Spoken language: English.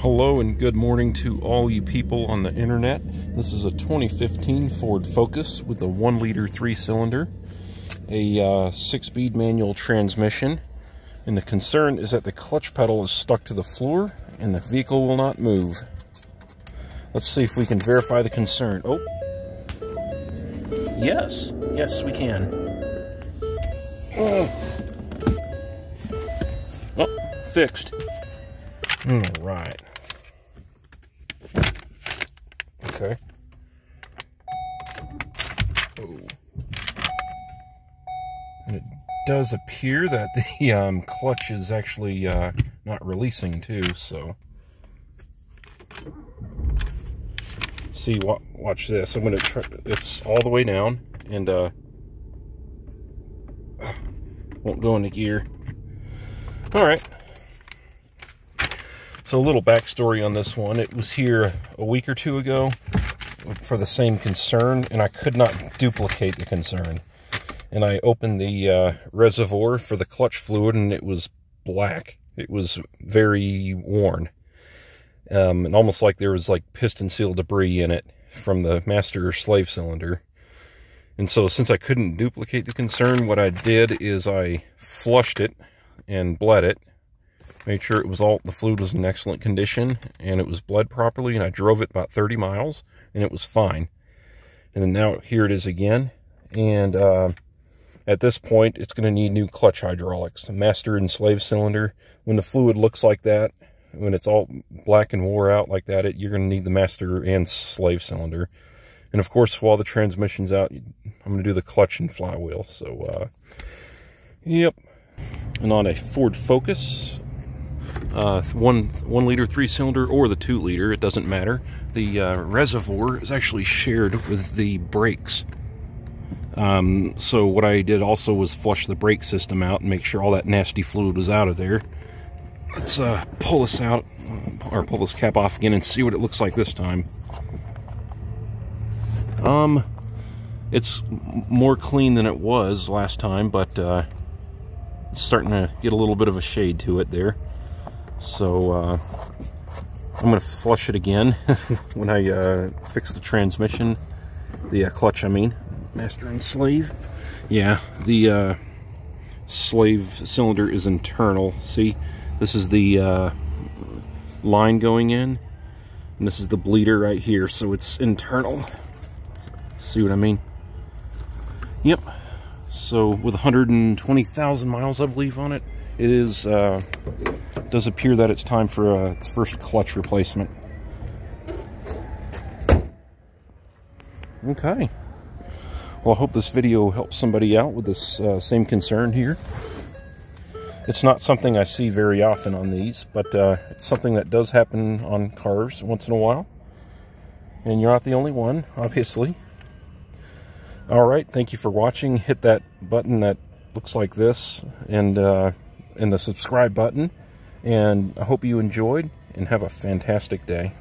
Hello and good morning to all you people on the internet. This is a 2015 Ford Focus with a 1 liter 3 cylinder, a uh, 6 speed manual transmission, and the concern is that the clutch pedal is stuck to the floor and the vehicle will not move. Let's see if we can verify the concern. Oh, yes, yes, we can. Oh, oh fixed. All right. Okay. Oh. And it does appear that the um, clutch is actually uh, not releasing too, so. See, what watch this. I'm going to try, it's all the way down and uh, won't go into gear. All right. So a little backstory on this one. It was here a week or two ago for the same concern, and I could not duplicate the concern. And I opened the uh, reservoir for the clutch fluid, and it was black. It was very worn. Um, and almost like there was like piston seal debris in it from the master slave cylinder. And so since I couldn't duplicate the concern, what I did is I flushed it and bled it made sure it was all the fluid was in excellent condition and it was bled properly and I drove it about 30 miles and it was fine. And then now here it is again and uh, at this point it's going to need new clutch hydraulics master and slave cylinder. When the fluid looks like that when it's all black and wore out like that it, you're going to need the master and slave cylinder. And of course while the transmission's out I'm going to do the clutch and flywheel so uh, yep. And on a Ford Focus uh, one one liter three cylinder or the two liter it doesn't matter. The uh, reservoir is actually shared with the brakes. Um, so what I did also was flush the brake system out and make sure all that nasty fluid was out of there. Let's uh, pull this out or pull this cap off again and see what it looks like this time. Um it's more clean than it was last time but uh, it's starting to get a little bit of a shade to it there so uh, I'm going to flush it again when I uh, fix the transmission, the uh, clutch I mean, master and slave. Yeah, the uh, slave cylinder is internal. See, this is the uh, line going in, and this is the bleeder right here, so it's internal. See what I mean? Yep. So with 120,000 miles, I believe, on it, it is does appear that it's time for uh, its first clutch replacement. Okay. Well, I hope this video helps somebody out with this uh, same concern here. It's not something I see very often on these, but uh, it's something that does happen on cars once in a while. And you're not the only one, obviously. All right, thank you for watching. Hit that button that looks like this and, uh, and the subscribe button. And I hope you enjoyed and have a fantastic day.